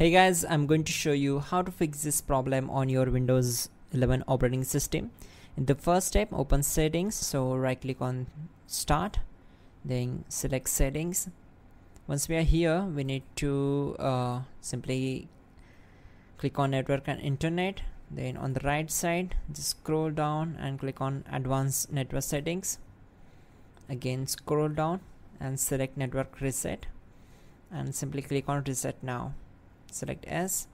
Hey guys, I'm going to show you how to fix this problem on your Windows 11 operating system. In the first step, open settings. So right click on start, then select settings. Once we are here, we need to uh, simply click on network and internet. Then on the right side, just scroll down and click on advanced network settings. Again, scroll down and select network reset and simply click on reset now select S.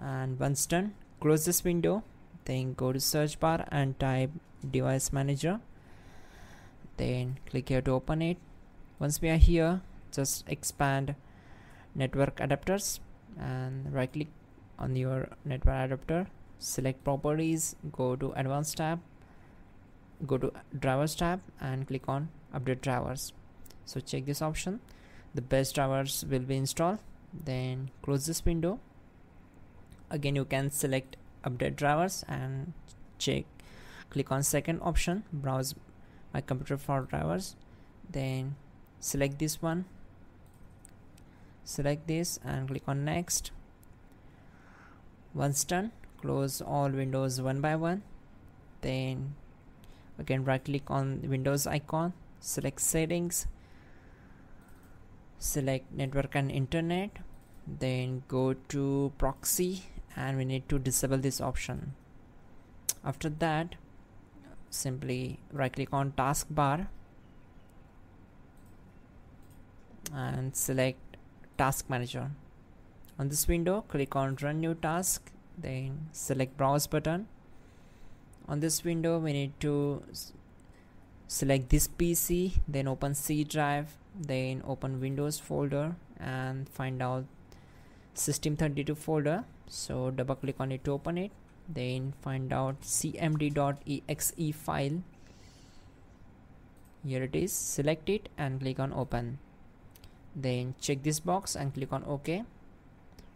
And once done close this window. Then go to search bar and type device manager. Then click here to open it. Once we are here just expand network adapters and right click on your network adapter. Select properties go to advanced tab go to drivers tab and click on update drivers. So check this option. The best drivers will be installed then close this window. Again you can select update drivers and check. Click on second option browse my computer for drivers. Then select this one. Select this and click on next. Once done close all windows one by one. Then again right click on windows icon select settings select network and internet then go to proxy and we need to disable this option. After that simply right click on taskbar and select task manager. On this window click on run new task then select browse button. On this window we need to select this PC then open C drive then open Windows folder and find out system32 folder. So double click on it to open it then find out cmd.exe file. Here it is select it and click on open. Then check this box and click on ok.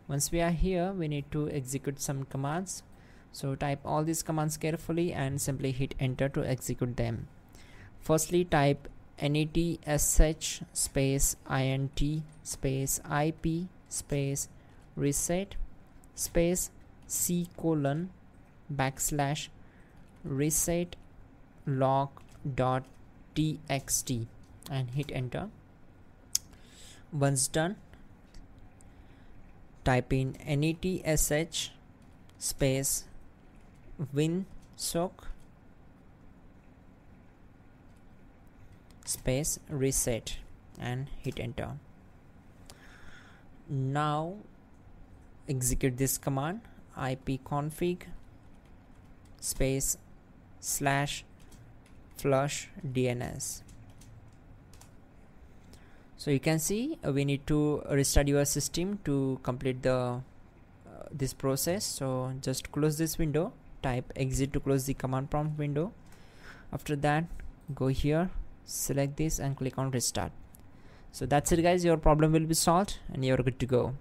Once we are here we need to execute some commands. So type all these commands carefully and simply hit enter to execute them firstly type netsh space int space ip space reset space c colon backslash reset log dot txt and hit enter. Once done type in netsh space winsock space reset and hit enter. Now execute this command ipconfig space slash flush dns so you can see uh, we need to restart your system to complete the uh, this process. So just close this window type exit to close the command prompt window. After that go here select this and click on restart. So that's it guys. Your problem will be solved and you're good to go